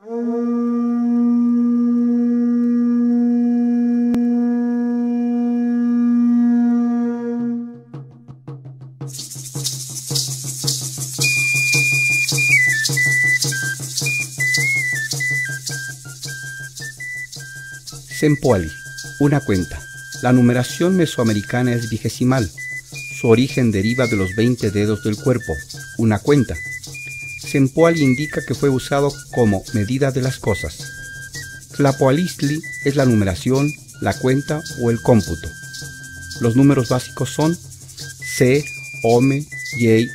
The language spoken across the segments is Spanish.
Sempoali, una cuenta. La numeración mesoamericana es vigesimal. Su origen deriva de los 20 dedos del cuerpo, una cuenta. Sempoali indica que fue usado como medida de las cosas. Tlapoalistli es la numeración, la cuenta o el cómputo. Los números básicos son C, Ome, Yei,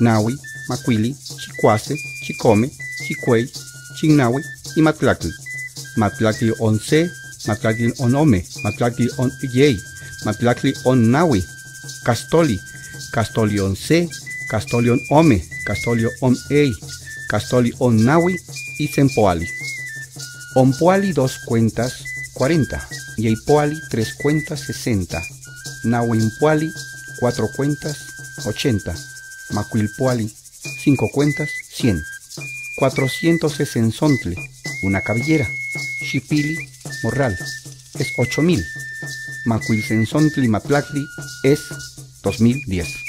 Nawi, Maquili, Chicuase, Chicome, Chicuey, Chignawi y Matlacli. Matlacli 11, Matlacli on Ome, Matlacli on Yei, Matlacli on Nawi, Castoli, Castoli on C, Castoli on Ome, Castoli on Ei, Castoli on Nawi y Sempoali. Ompoali dos cuentas 40, Yeipoali tres cuentas 60, Nahuimpoali cuatro cuentas 80, Macuilpoali cinco cuentas 100, 400 es Ensontle, una cabellera, Chipili Morral es 8000, Macuilsensontli Matlacli es 2010.